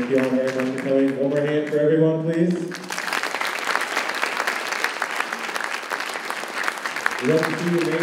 Thank you all very much for coming. One more hand for everyone, please. We hope to see you